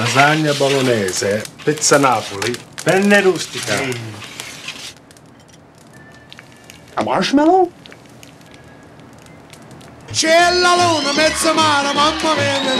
lasagna bolognese, pizza Napoli, penne rustica. A marshmallow? C'è la luna, mezza mare, mamma mia.